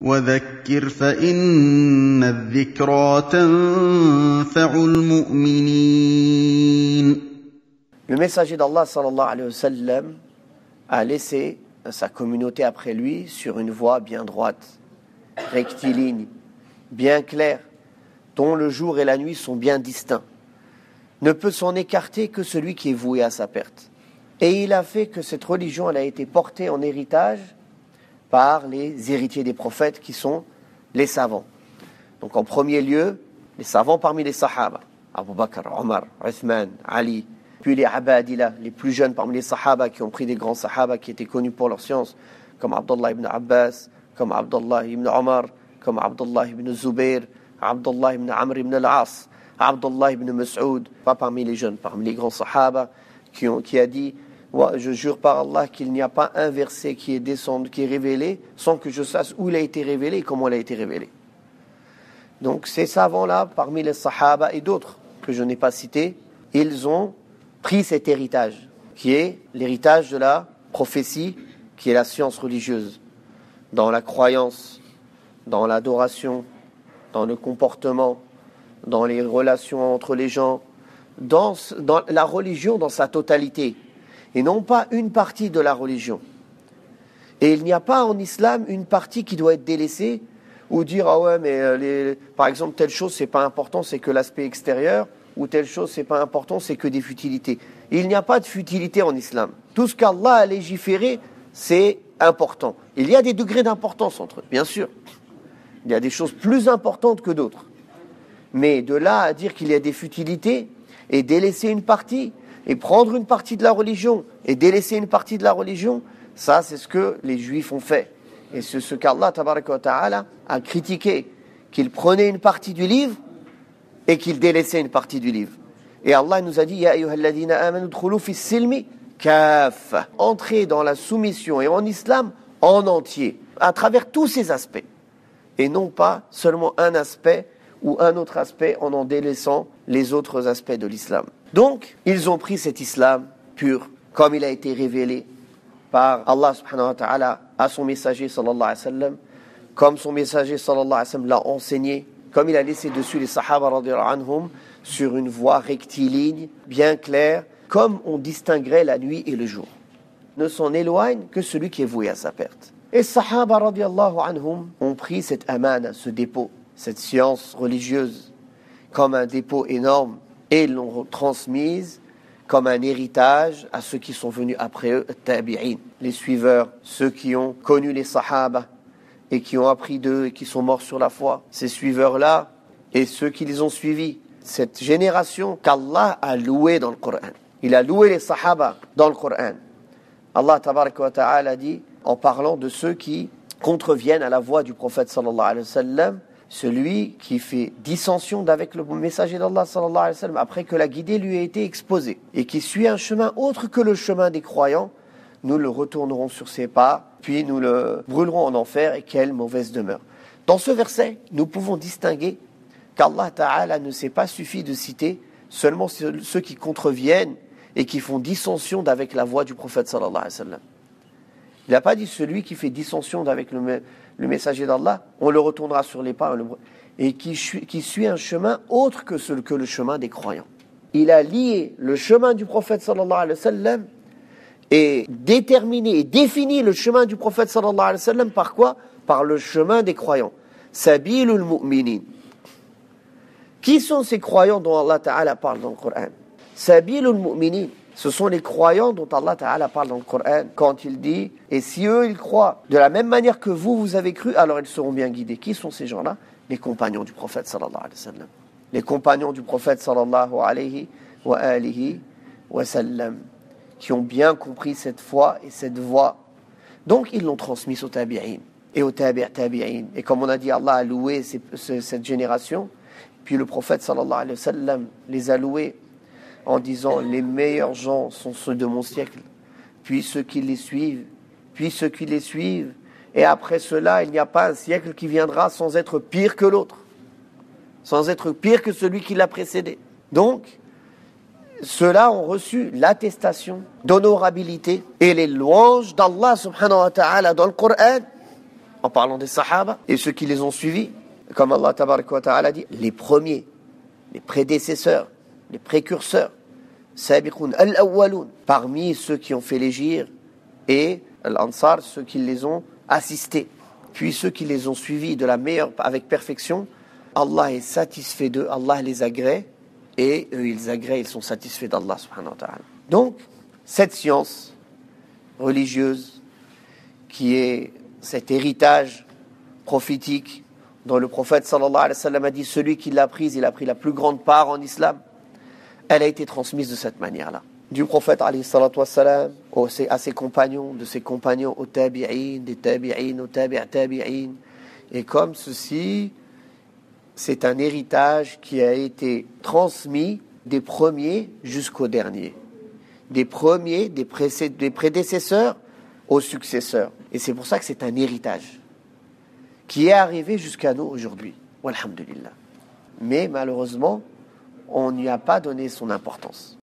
وَذَكِّرْ فَإِنَّ الذِّكْرَىٰ تَنفَعُ الْمُؤْمِنِينَ Le messager d'Allah sallallahu alayhi wa sallam a laissé sa communauté après lui sur une voie bien droite, rectiligne, bien claire, dont le jour et la nuit sont bien distincts. Ne peut s'en écarter que celui qui est voué à sa perte. Et il a fait que cette religion elle a été portée en héritage par les héritiers des prophètes qui sont les savants. Donc en premier lieu, les savants parmi les sahaba, Abu Bakr, Omar, Uthman, Ali, puis les abadila, les plus jeunes parmi les sahaba qui ont pris des grands sahaba qui étaient connus pour leur science, comme Abdullah ibn Abbas, comme Abdullah ibn Omar, comme Abdullah ibn Zubair, Abdullah ibn Amr ibn al-As, Abdullah ibn Mas'ud, pas parmi les jeunes, parmi les grands sahaba, qui, ont, qui a dit je jure par Allah qu'il n'y a pas un verset qui est descendu, qui est révélé, sans que je sache où il a été révélé et comment il a été révélé. Donc ces savants-là, parmi les Sahaba et d'autres que je n'ai pas cités, ils ont pris cet héritage, qui est l'héritage de la prophétie, qui est la science religieuse, dans la croyance, dans l'adoration, dans le comportement, dans les relations entre les gens, dans, dans la religion dans sa totalité et non pas une partie de la religion. Et il n'y a pas en islam une partie qui doit être délaissée ou dire ah ouais mais euh, par exemple telle chose c'est pas important c'est que l'aspect extérieur ou telle chose c'est pas important c'est que des futilités. Il n'y a pas de futilité en islam. Tout ce qu'Allah a légiféré c'est important. Il y a des degrés d'importance entre eux, bien sûr. Il y a des choses plus importantes que d'autres. Mais de là à dire qu'il y a des futilités et délaisser une partie, et prendre une partie de la religion et délaisser une partie de la religion, ça c'est ce que les juifs ont fait. Et c'est ce qu'Allah a critiqué, qu'ils prenaient une partie du livre et qu'ils délaissaient une partie du livre. Et Allah nous a dit, Ya silmi Entrez dans la soumission et en islam en entier, à travers tous ces aspects. Et non pas seulement un aspect ou un autre aspect en en délaissant les autres aspects de l'islam. Donc, ils ont pris cet islam pur, comme il a été révélé par Allah à son messager comme son messager l'a enseigné, comme il a laissé dessus les sahaba anhum sur une voie rectiligne, bien claire, comme on distinguerait la nuit et le jour. Ne s'en éloigne que celui qui est voué à sa perte. Et sahaba anhum ont pris cette amana, ce dépôt, cette science religieuse, comme un dépôt énorme et l'ont transmise comme un héritage à ceux qui sont venus après eux, les suiveurs, ceux qui ont connu les sahaba et qui ont appris d'eux et qui sont morts sur la foi. Ces suiveurs-là et ceux qui les ont suivis, cette génération qu'Allah a louée dans le Coran. Il a loué les sahaba dans le Coran. Allah wa ta'ala dit, en parlant de ceux qui contreviennent à la voix du prophète sallallahu alayhi wa sallam, celui qui fait dissension d'avec le messager d'Allah après que la guidée lui a été exposée et qui suit un chemin autre que le chemin des croyants, nous le retournerons sur ses pas, puis nous le brûlerons en enfer et quelle mauvaise demeure. Dans ce verset, nous pouvons distinguer qu'Allah Ta'ala ne s'est pas suffi de citer seulement ceux qui contreviennent et qui font dissension d'avec la voix du prophète. Il n'a pas dit celui qui fait dissension d'avec le, messager d'Allah, on le retournera sur les pas et qui, suit un chemin autre que le chemin des croyants. Il a lié le chemin du prophète sallallahu alayhi wa sallam et déterminé et défini le chemin du prophète sallallahu alayhi wa sallam par quoi? Par le chemin des croyants. Sabilul mu'minin. Qui sont ces croyants dont Allah Ta'ala parle dans le Coran? Sabilul mu'minin. Ce sont les croyants dont Allah Ta'ala parle dans le Coran quand il dit Et si eux ils croient de la même manière que vous, vous avez cru, alors ils seront bien guidés. Qui sont ces gens-là? Les compagnons du prophète sallallahu. Les compagnons du prophète sallallahu qui ont bien compris cette foi et cette voie. Donc ils l'ont transmise aux tabi'in et aux tabi'in. Et comme on a dit, Allah a loué cette génération. Puis le prophète sallallahu les a loués en disant les meilleurs gens sont ceux de mon siècle, puis ceux qui les suivent, puis ceux qui les suivent. Et après cela, il n'y a pas un siècle qui viendra sans être pire que l'autre, sans être pire que celui qui l'a précédé. Donc, ceux-là ont reçu l'attestation d'honorabilité et les louanges d'Allah subhanahu wa ta'ala dans le Coran en parlant des Sahaba et ceux qui les ont suivis. Comme Allah ta'ala dit, les premiers, les prédécesseurs, les précurseurs, parmi ceux qui ont fait l'égir et l'Ansar, ceux qui les ont assistés, puis ceux qui les ont suivis de la meilleure, avec perfection, Allah est satisfait d'eux, Allah les agrée, et eux ils agréent, ils sont satisfaits d'Allah subhanahu wa ta'ala. Donc, cette science religieuse, qui est cet héritage prophétique dont le prophète sallallahu alayhi wa sallam a dit celui qui l'a prise, il a pris la plus grande part en islam, elle a été transmise de cette manière-là. Du prophète wassalam, à ses compagnons, de ses compagnons au tabi'in, des tabi'in, au tabi' tabi'in. Et comme ceci, c'est un héritage qui a été transmis des premiers jusqu'aux derniers. Des premiers, des, des prédécesseurs aux successeurs. Et c'est pour ça que c'est un héritage qui est arrivé jusqu'à nous aujourd'hui. Mais malheureusement, on n'y a pas donné son importance.